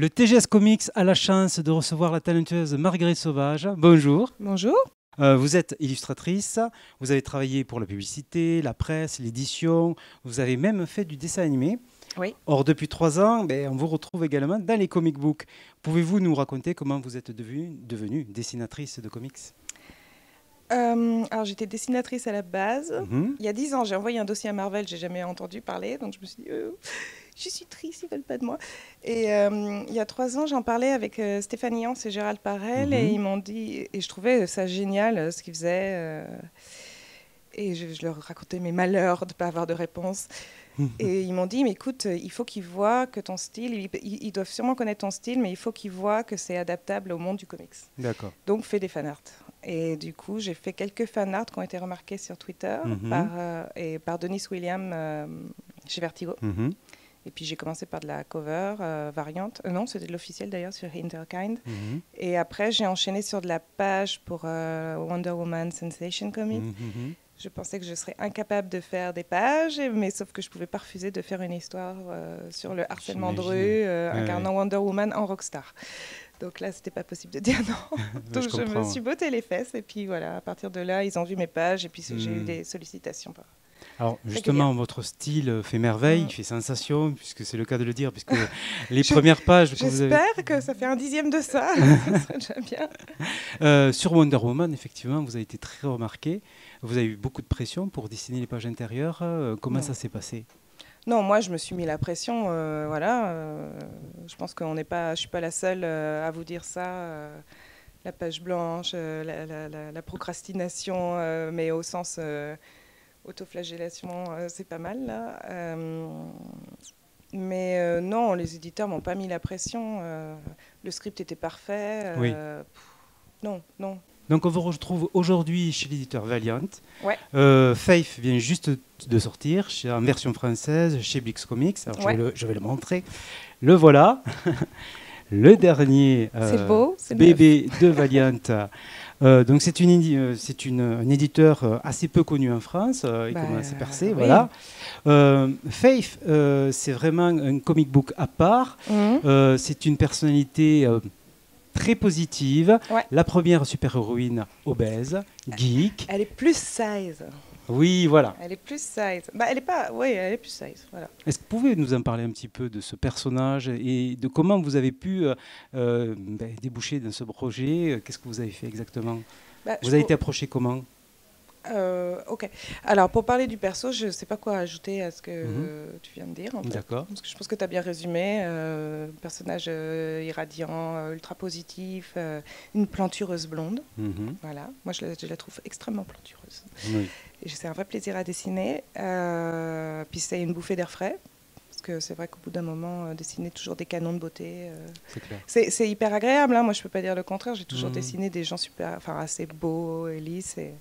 Le TGS Comics a la chance de recevoir la talentueuse Marguerite Sauvage. Bonjour. Bonjour. Euh, vous êtes illustratrice, vous avez travaillé pour la publicité, la presse, l'édition, vous avez même fait du dessin animé. Oui. Or, depuis trois ans, ben, on vous retrouve également dans les comic books. Pouvez-vous nous raconter comment vous êtes devenue, devenue dessinatrice de comics? Euh, alors j'étais dessinatrice à la base. Mhm. Il y a dix ans, j'ai envoyé un dossier à Marvel, j'ai jamais entendu parler, donc je me suis dit, euh, je suis triste, ils veulent pas de moi. Et euh, il y a trois ans, j'en parlais avec Stéphanie Hans et Gérald Parel, et Mhm. ils m'ont dit, et je trouvais ça génial ce qu'ils faisaient. Et je, je leur racontais mes malheurs de ne pas avoir de réponse. Et ils m'ont dit, mais écoute, euh, il faut qu'ils voient que ton style, ils, doivent sûrement connaître ton style, mais il faut qu'ils voient que c'est adaptable au monde du comics. D'accord. Donc, fais des fanarts. Et du coup, j'ai fait quelques fanarts qui ont été remarqués sur Twitter Mhm. par, euh, et par Denis William euh, chez Vertigo. Mhm. Et puis, j'ai commencé par de la cover euh, variante. Euh, non, c'était de l'officiel d'ailleurs sur Interkind. Mhm. Et après, j'ai enchaîné sur de la page pour euh, Wonder Woman Sensation Comics. Je pensais que je serais incapable de faire des pages, mais sauf que je pouvais pas refuser de faire une histoire euh, sur le harcèlement de rue, euh, Ouais, incarnant Wonder Woman en rockstar. Donc là, c'était pas possible de dire non. Donc je, me suis botté les fesses, et puis voilà, à partir de là, ils ont vu mes pages, et puis j'ai eu Hmm. des sollicitations. par- Alors justement, votre style fait merveille, Mhm. fait sensation, puisque c'est le cas de le dire, puisque les premières pages avez J'espère que ça fait un dixième de ça, ça serait déjà bien. Euh, sur Wonder Woman, effectivement, vous avez été très remarqué. Vous avez eu beaucoup de pression pour dessiner les pages intérieures. Euh, comment Non. ça s'est passé? Non, moi, je me suis mis la pression. euh, voilà, euh, je pense qu'on n'est pas, je suis pas la seule euh, à vous dire ça. euh, la page blanche, euh, la, la- la- la procrastination, euh, mais au sens euh, autoflagellation, euh, c'est pas mal là. Euh, mais euh, non, les éditeurs m'ont pas mis la pression. le script était parfait. Oui. pff, non, non. Donc on vous retrouve aujourd'hui chez l'éditeur Valiant. Ouais. Euh, Faith vient juste de sortir en version française chez Blix Comics. Alors, je, vais le, je vais le montrer. Le voilà. le dernier euh, beau. bébé de Valiant. Euh, donc c'est une, euh, c'est une- un éditeur euh, assez peu connu en France. euh, il Bah, commence à percer, oui. voilà. Euh, Faith, euh, c'est vraiment un comic book à part. Mhm. Euh, c'est une personnalité euh, très positive. Ouais. La première super-héroïne obèse, geek. Elle est plus size. Oui, voilà. Elle est plus size. Bah, elle est pas. Oui, elle est plus size. Voilà. Est-ce que vous pouvez nous en parler un petit peu de ce personnage et de comment vous avez pu euh, euh, ben, déboucher dans ce projet? Qu'est-ce que vous avez fait exactement? Bah, Vous avez pour- été approché comment? Euh, ok. Alors, pour parler du perso, je ne sais pas quoi ajouter à ce que Mhm. tu viens de dire. en fait. D'accord. Parce que je pense que tu as bien résumé. euh, personnage euh, irradiant, euh, ultra positif, une plantureuse blonde. Mhm. Voilà. Moi, je la, je la trouve extrêmement plantureuse. Oui. Et c'est un vrai plaisir à dessiner. Puis c'est une bouffée d'air frais. Parce que c'est vrai qu'au bout d'un moment, dessiner toujours des canons de beauté. C'est hyper agréable, hein. moi je peux pas dire le contraire, j'ai toujours Mhm. dessiné des gens super, enfin assez beaux et lisses. et-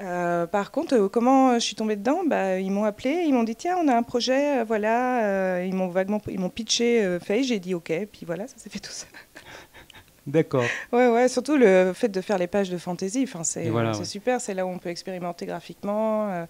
Euh, par contre, euh, comment je suis tombée dedans? Bah, Ils m'ont appelé, ils m'ont dit tiens, on a un projet, euh, voilà. ils m'ont vaguement, ils m'ont pitché fait, j'ai dit ok, puis voilà, ça s'est fait tout ça. D'accord. Ouais, ouais, surtout le fait de faire les pages de fantasy, enfin c'est voilà, ouais. super, c'est là où on peut expérimenter graphiquement,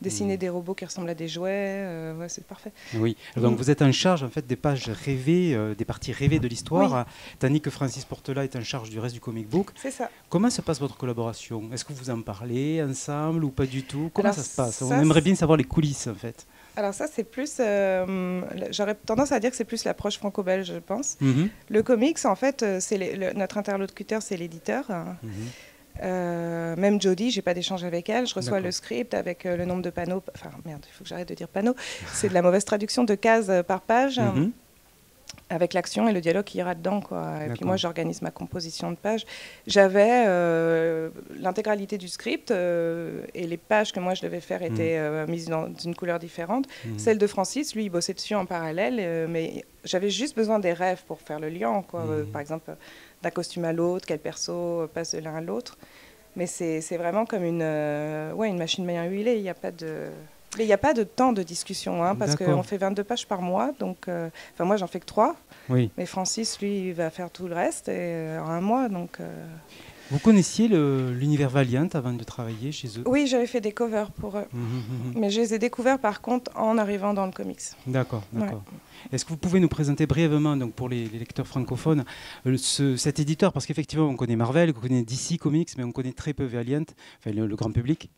dessiner Mhm. des robots qui ressemblent à des jouets, euh, ouais, c'est parfait. Oui. Donc Mm. vous êtes en charge en fait des pages rêvées, euh, des parties rêvées de l'histoire, euh, tandis que Francis Portela est en charge du reste du comic book. C'est ça. Comment se passe votre collaboration? Est-ce que vous en parlez ensemble ou pas du tout? Comment Alors, ça se passe? On aimerait bien savoir les coulisses en fait. Alors ça, c'est plus, euh, j'aurais tendance à dire que c'est plus l'approche franco-belge, je pense. Mhm. Le comics, en fait, c'est notre interlocuteur, c'est l'éditeur. hein. Euh, même Jodie, j'ai pas d'échange avec elle. Je reçois le script avec euh, le nombre de panneaux. Enfin, merde, il faut que j'arrête de dire panneaux. C'est de la mauvaise traduction de cases euh, par page, Mhm. Avec l'action et le dialogue qui ira dedans. Quoi. Et puis moi, j'organise ma composition de pages. J'avais euh, l'intégralité du script euh, et les pages que moi je devais faire étaient euh, mises dans une couleur différente. Mhm. Celle de Francis, lui, il bossait dessus en parallèle, mais j'avais juste besoin des rêves pour faire le lien. Quoi. Euh, par exemple, d'un costume à l'autre, quel perso passe de l'un à l'autre. Mais c'est vraiment comme une, ouais, une machine bien huilée. Il n'y a pas de. Il n'y a pas de temps de discussion, hein, parce qu'on fait 22 pages par mois. Donc, euh, enfin, moi, j'en fais que 3. Oui. Mais Francis, lui, il va faire tout le reste et, euh, en un mois. Donc, euh, Vous connaissiez l'univers Valiant avant de travailler chez eux? Oui, j'avais fait des covers pour eux. Mhm, mhm. Mais je les ai découverts, par contre, en arrivant dans le comics. D'accord, d'accord. Est-ce que vous pouvez nous présenter brièvement, donc pour les, les lecteurs francophones, euh, ce- cet éditeur? Parce qu'effectivement, on connaît Marvel, on connaît DC Comics, mais on connaît très peu Valiant, enfin le, le grand public.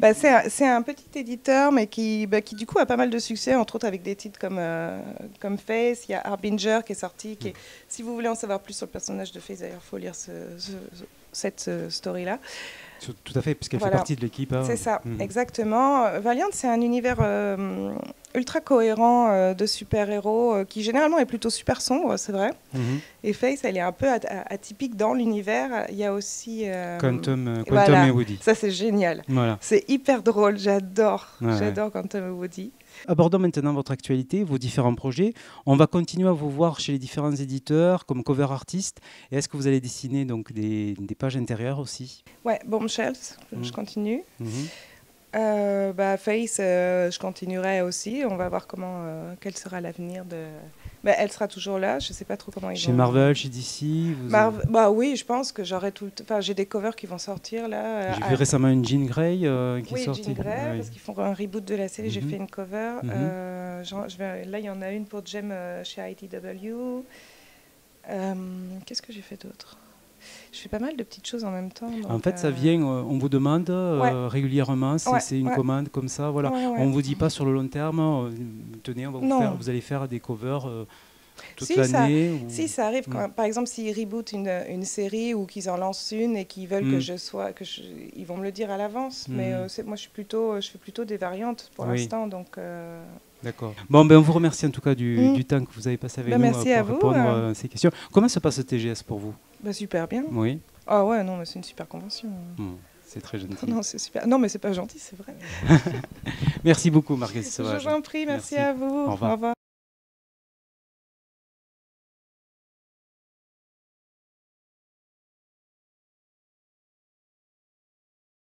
Bah, c'est un, petit éditeur, mais qui, bah, qui du coup a pas mal de succès, entre autres avec des titres comme, euh, comme Face. Il y a Harbinger qui est sorti. Qui est- si vous voulez en savoir plus sur le personnage de Face, d'ailleurs, il faut lire ce- ce- ce- cette euh, story-là. Tout à fait, puisqu'elle Voilà. fait partie de l'équipe. hein. C'est ça, Mhm. exactement. Valiant, c'est un univers euh, ultra cohérent euh, de super-héros euh, qui généralement est plutôt super sombre, c'est vrai. Mhm. Et Face, elle est un peu at- atypique dans l'univers. Il y a aussi. euh, Quantum, Quantum voilà. et Woody. Ça, c'est génial. Voilà. C'est hyper drôle, j'adore. Ouais, j'adore Quantum et Woody. Abordons maintenant votre actualité, vos différents projets. On va continuer à vous voir chez les différents éditeurs comme cover artiste. Et est-ce que vous allez dessiner donc des, des pages intérieures aussi? Ouais, Bombshells, Mhm. je continue. Mhm. Euh, bah, Face, euh, je continuerai aussi. On va voir comment, euh, quel sera l'avenir de. Bah, elle sera toujours là. Je sais pas trop comment ils Chez vont. Marvel, chez DC vous- Bah oui, je pense que j'aurai tout. le Enfin, j'ai des covers qui vont sortir là. J'ai euh, vu à- récemment une Jean Grey qui Oui, est sortie. Jean Grey, Ouais. parce qu'ils font un reboot de la série. J'ai Mhm. fait une cover. Mhm. J'en- je vais- là, il y en a une pour Jem chez ITW. Qu'est-ce que j'ai fait d'autre? Je fais pas mal de petites choses en même temps. En fait, ça euh, vient, euh, on vous demande euh, Ouais. régulièrement, c'est Ouais, une ouais. commande comme ça, voilà. On vous dit pas sur le long terme, tenez, on va vous, faire, vous allez faire des covers toute Si, ça- l'année. ou- Si, ça arrive. Quand, Mm. Par exemple, s'ils rebootent une, une série ou qu'ils en lancent une et qu'ils veulent que Mm. je sois, que je- ils vont me le dire à l'avance. Mais Mm. euh, c'est- moi, je suis plutôt, je fais plutôt des variantes pour Oui. l'instant, donc. euh, D'accord. Bon, ben, on vous remercie en tout cas du, du temps que vous avez passé avec Ben, nous merci euh, à pour vous, répondre euh. à ces questions. Comment se passe le TGS pour vous? Bah, super bien. Oui, Ah ouais, non, mais c'est une super convention. C'est très gentil. Non, c'est super. Non, mais c'est pas gentil, c'est vrai. Merci beaucoup, Marguerite Je Sauvage. vous en prie, merci, Merci. à vous. Au revoir. Au revoir.